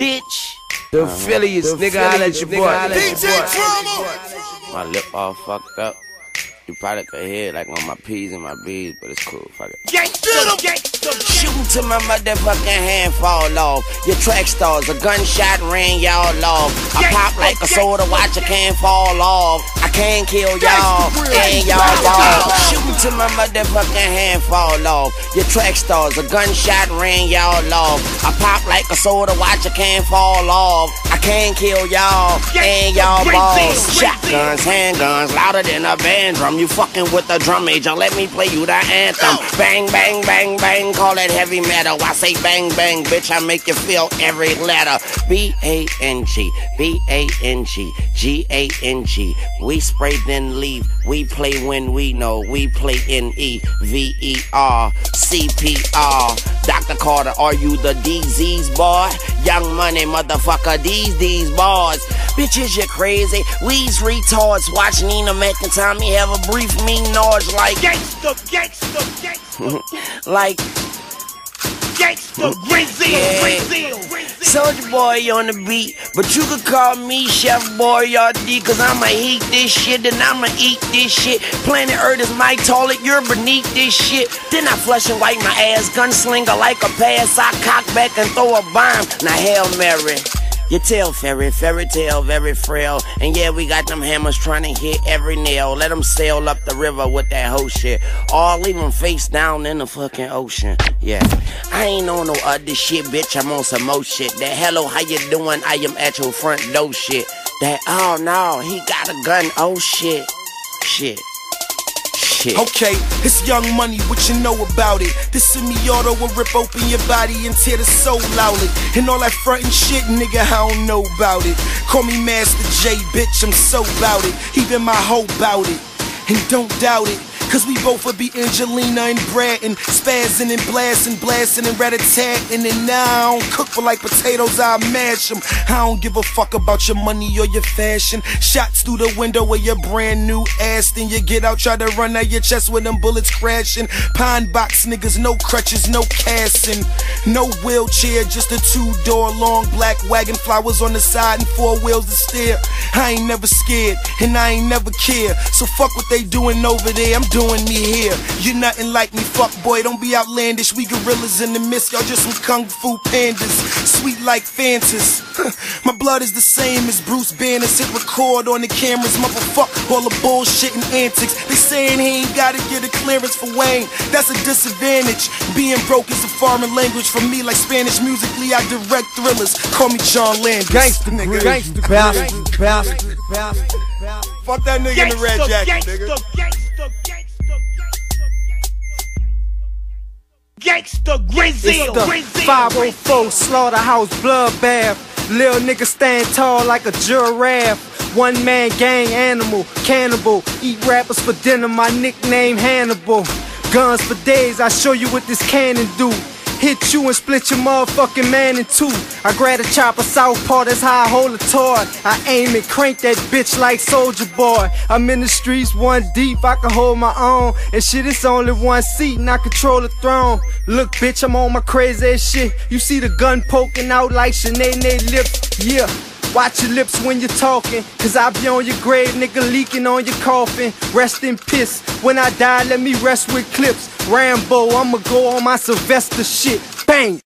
bitch. The Phillies, nigga, I let you boy. DJ My lip all fucked up. You probably could hear it like on my P's and my B's, but it's cool. Fuck it. Shooting to my motherfucking hand fall off. Your track stars, a gunshot ring y'all off. I pop like a soda, watch a can't fall off. I can't kill y'all, and y'all ball. Till my motherfucking hand fall off. Your track stars, a gunshot ring y'all off. I pop like a soda, watch a can't fall off. I can't kill y'all, and y'all balls. Shotguns, handguns, louder than a band drum. You fucking with the drum major, let me play you the anthem. Bang, bang, bang, bang, call it heavy metal. I say bang, bang, bitch, I make you feel every letter. B A N G, B A N G, G A N G. We spray then leave. We play when we know. We play N E V E R C P R. Dr. Carter, are you the disease boy? Young money, motherfucker, these these bars. Bitches, you crazy. We's retards. Watch Nina McIntyre have a brief menage like Gangsta, gangsta, gangsta, like gangsta, Brazil, Yeah. Brazil, Brazil. Soulja Boy on the beat, but you could call me Chef Boyardee, cause I'ma heat this shit and I'ma eat this shit. Planet Earth is my toilet, you're beneath this shit. Then I flush and wipe my ass, gunslinger like a pass. I cock back and throw a bomb. Now Hail Mary. Your tail fairy, fairy tale, very frail. And yeah, we got them hammers trying to hit every nail. Let them sail up the river with that whole shit. Or leave them face down in the fucking ocean. Yeah. I ain't on no other shit, bitch. I'm on some more shit. That hello, how you doing? I am at your front door shit. That oh no, he got a gun. Oh shit. Shit. Shit. Okay, it's Young Money, what you know about it? This semi-auto will rip open your body and tear the soul out it. And all that frontin' shit, nigga, I don't know about it. Call me Master J, bitch, I'm so bout it. Even my hoe bout it. And don't doubt it. Cause we both would be Angelina and Brad and spazzing and blasting, blasting and rat-a-tat-ing. And now I don't cook for like potatoes, I mash them. I don't give a fuck about your money or your fashion. Shots through the window of your brand new ass, then you get out, try to run out your chest with them bullets crashing. Pine box niggas, no crutches, no casting, no wheelchair, just a two-door long black wagon, flowers on the side and four wheels to steer. I ain't never scared, and I ain't never care. So fuck what they doing over there, I'm doing me here. You're nothing like me, fuck boy, don't be outlandish. We gorillas in the mist, y'all just some kung fu pandas. Sweet like Fantas. My blood is the same as Bruce Banner's. Hit record on the cameras, motherfuck all the bullshit and antics. They saying he ain't gotta get a clearance for Wayne. That's a disadvantage. Being broke is a foreign language for me, like Spanish musically. I direct thrillers. Call me John Landis. Gangsta nigga. Gangsta bastard, bastard, bastard. Fuck that nigga in the red jacket, gangsta, nigga. gangsta, gangsta, gangsta, Brazil, It's the Brazil, 504 slaughterhouse bloodbath. Lil nigga stand tall like a giraffe. One man gang animal, cannibal. Eat rappers for dinner, my nickname Hannibal. Guns for days, I show you what this cannon do. Hit you and split your motherfucking man in two. I grab a chopper southpaw, that's how I hold a toy. I aim and crank that bitch like Soulja Boy. I'm in the streets one deep, I can hold my own. And shit, it's only one seat and I control the throne. Look, bitch, I'm on my crazy ass shit. You see the gun poking out like Sinead lips, yeah. Watch your lips when you're talking, cause I be on your grave, nigga leaking on your coffin. Rest in piss. When I die, let me rest with clips. Rambo, I'ma go on my Sylvester shit. Bang!